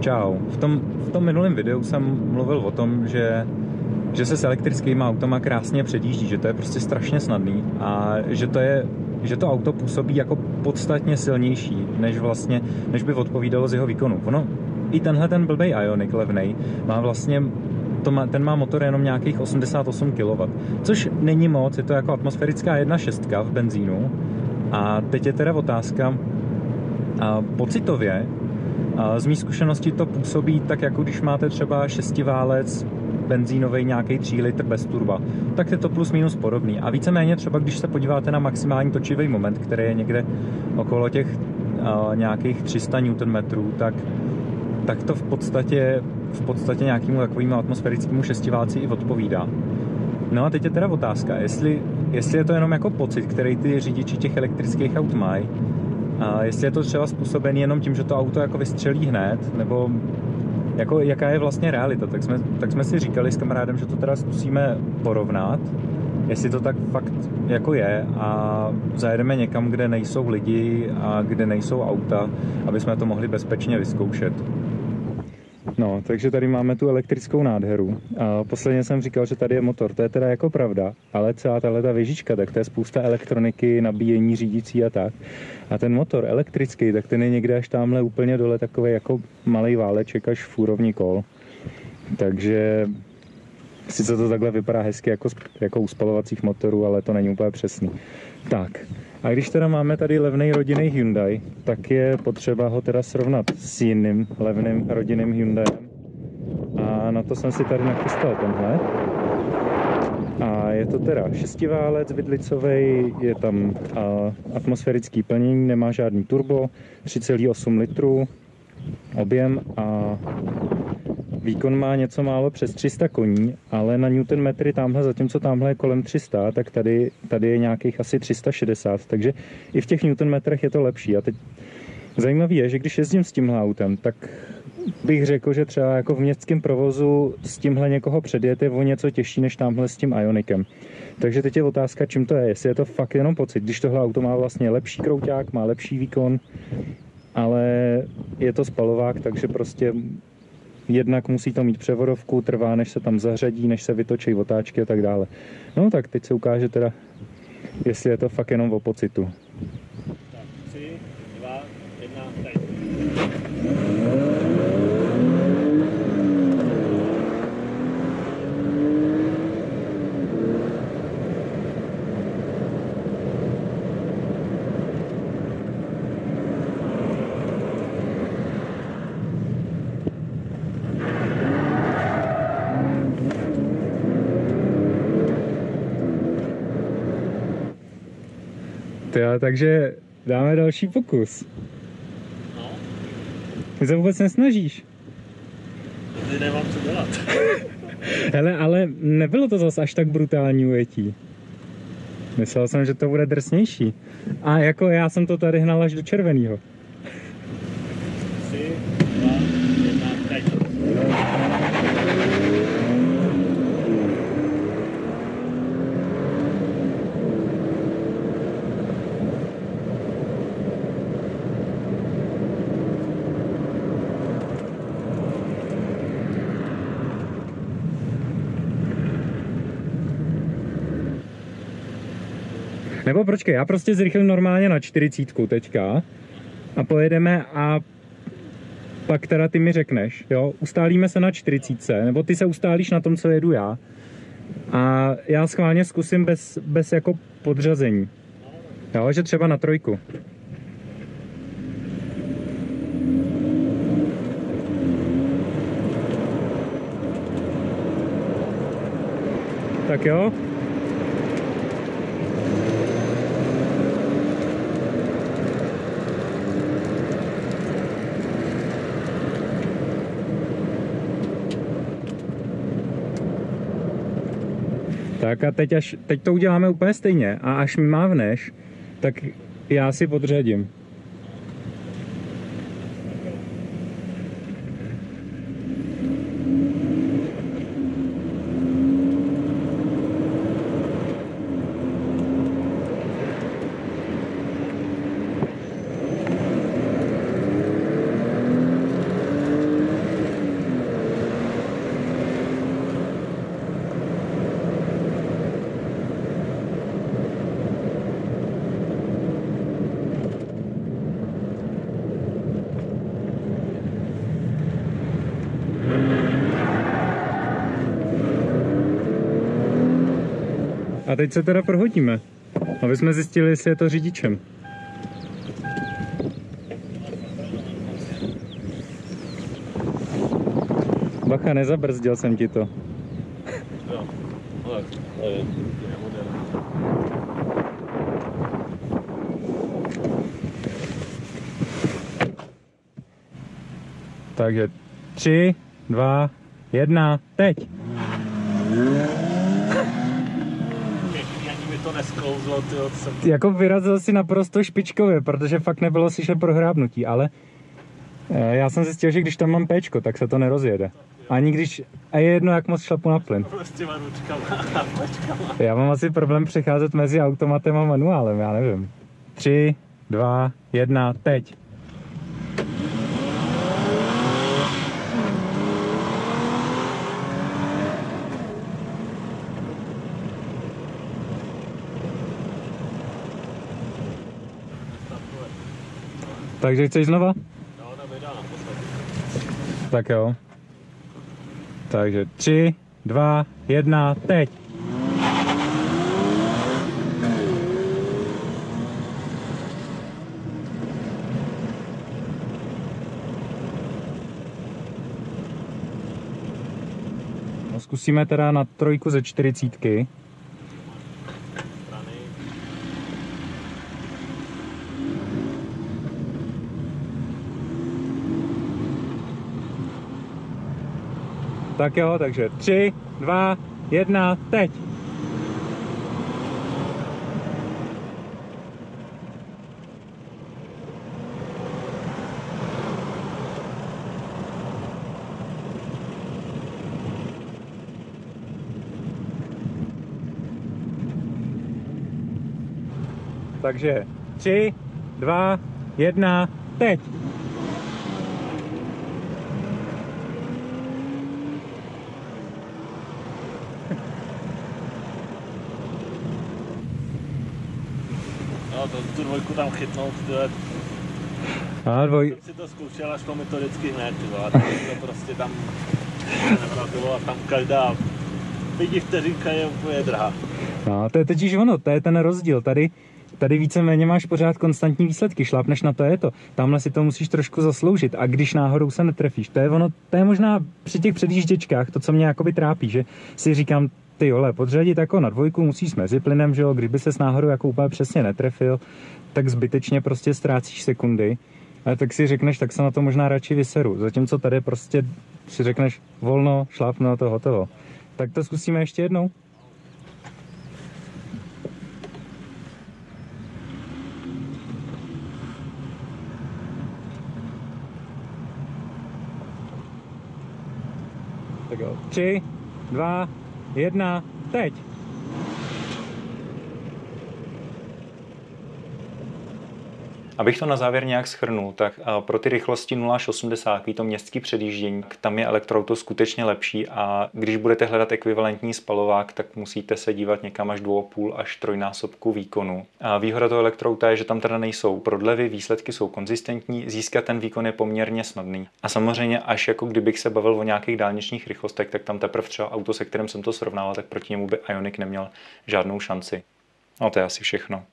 Čau. V tom, v tom minulém videu jsem mluvil o tom, že, že se s elektrickými automa krásně předjíždí, že to je prostě strašně snadný a že to je že to auto působí jako podstatně silnější, než vlastně, než by odpovídalo z jeho výkonu. Ono, i tenhle ten blbej Ioniq levnej má vlastně to má, ten má motor jenom nějakých 88 kW, což není moc, je to jako atmosférická 1.6 v benzínu. A teď je teda otázka, a pocitově, z mých zkušeností to působí tak, jako když máte třeba šestiválec benzínový nějaký 3 litr bez turba, tak je to plus minus podobný. A víceméně třeba, když se podíváte na maximální točivý moment, který je někde okolo těch nějakých 300 Nm, tak, tak to v podstatě, v podstatě nějakému takovému atmosférickému šestiválci i odpovídá. No a teď je teda otázka, jestli, jestli je to jenom jako pocit, který ty řidiči těch elektrických aut mají, a jestli je to třeba způsobený jenom tím, že to auto jako vystřelí hned, nebo jako jaká je vlastně realita, tak jsme, tak jsme si říkali s kamarádem, že to teda zkusíme porovnat, jestli to tak fakt jako je a zajedeme někam, kde nejsou lidi a kde nejsou auta, aby jsme to mohli bezpečně vyzkoušet. No, takže tady máme tu elektrickou nádheru. A posledně jsem říkal, že tady je motor, to je teda jako pravda, ale celá tahle ta věžička, tak to je spousta elektroniky, nabíjení řídící a tak. A ten motor elektrický, tak ten je někde až tamhle úplně dole takový jako malý váleček až fůrovní kol. Takže sice to takhle vypadá hezky jako, jako u spalovacích motorů, ale to není úplně přesný. Tak, a když teda máme tady levný rodinný Hyundai, tak je potřeba ho teda srovnat s jiným levným rodinným Hyundaiem. A na to jsem si tady nachystal tenhle. A je to teda šestiválec vidlicový, je tam a, atmosférický plnění, nemá žádný turbo, 3,8 litru objem a Výkon má něco málo přes 300 koní, ale na Newton metry tamhle, zatímco tamhle je kolem 300, tak tady, tady je nějakých asi 360, takže i v těch Newton metrech je to lepší. A teď zajímavé je, že když jezdím s tímhle autem, tak bych řekl, že třeba jako v městském provozu s tímhle někoho předjet je o něco těžší než tamhle s tím Ionikem. Takže teď je otázka, čím to je. Jestli je to fakt jenom pocit, když tohle auto má vlastně lepší krouťák, má lepší výkon, ale je to spalovák, takže prostě jednak musí to mít převodovku, trvá, než se tam zařadí, než se vytočí otáčky a tak dále. No tak teď se ukáže teda, jestli je to fakt jenom o pocitu. Tak, tři, dva, jedna, teď. Tyjo, takže dáme další pokus. No, Ty se vůbec nesnažíš. teď nemám co dělat. Hele, ale nebylo to zase až tak brutální ujetí. Myslel jsem, že to bude drsnější. A jako já jsem to tady hnal až do červeného. Nebo počkej, já prostě zrychlím normálně na 40 teďka a pojedeme a pak teda ty mi řekneš, jo, ustálíme se na 40, nebo ty se ustálíš na tom, co jedu já. A já schválně zkusím bez, bez jako podřazení. Jo, že třeba na trojku. Tak jo. Tak a teď, až, teď to uděláme úplně stejně a až mi mávneš, tak já si podřadím. A teď se teda prohodíme, aby jsme zjistili, jestli je to řidičem. Bacha, nezabrzdil jsem ti to. Takže tři, dva, jedna, teď. Pěkný, ani mi to nesklouzlo, ty jsem... Jako vyrazil si naprosto špičkově, protože fakt nebylo slyšet prohrábnutí, ale eh, já jsem zjistil, že když tam mám péčko, tak se to nerozjede. Ani když, a je jedno, jak moc šlapu na plyn. Plečkama. Já mám asi problém přecházet mezi automatem a manuálem, já nevím. Tři, dva, jedna, teď. Takže chceš znova? No, naposled. Tak jo. Takže tři, dva, jedna, teď. No, zkusíme teda na trojku ze čtyřicítky. Tak jo, takže tři, dva, jedna, teď. Takže tři, dva, jedna, teď. To, tu dvojku tam chytnout, je, A dvoj, jsem si to zkoušel, až to mi to vždycky hned, ty vole, tak to prostě tam, a tam každá pěti vteřinka je úplně drahá. No, to je totiž ono, to je ten rozdíl. Tady, tady víceméně máš pořád konstantní výsledky, šlápneš na to je to. Tamhle si to musíš trošku zasloužit a když náhodou se netrefíš, to je ono, to je možná při těch předjížděčkách to, co mě jakoby trápí, že si říkám, ty jole, podřadit jako na dvojku musíš s meziplynem, že jo, kdyby se náhodou jako úplně přesně netrefil, tak zbytečně prostě ztrácíš sekundy. A tak si řekneš, tak se na to možná radši vyseru. Zatímco tady prostě si řekneš volno, šlápnu na to, hotovo. Tak to zkusíme ještě jednou. Tak jo. Tři, dva, jedna, teď. Abych to na závěr nějak schrnul, tak a pro ty rychlosti 0 až 80, to městský předjíždění, tam je elektroauto skutečně lepší a když budete hledat ekvivalentní spalovák, tak musíte se dívat někam až 2,5 až trojnásobku výkonu. A výhoda toho elektroauta je, že tam teda nejsou prodlevy, výsledky jsou konzistentní, získat ten výkon je poměrně snadný. A samozřejmě až jako kdybych se bavil o nějakých dálničních rychlostech, tak tam teprve třeba auto, se kterým jsem to srovnával, tak proti němu by Ioniq neměl žádnou šanci. No to je asi všechno.